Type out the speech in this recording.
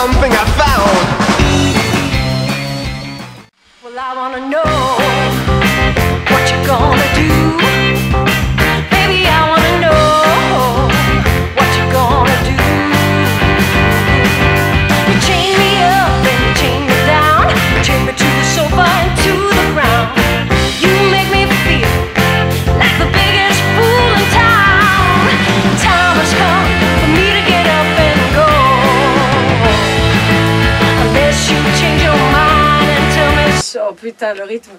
something I found. Well, I wanna know. Oh putain, le rythme.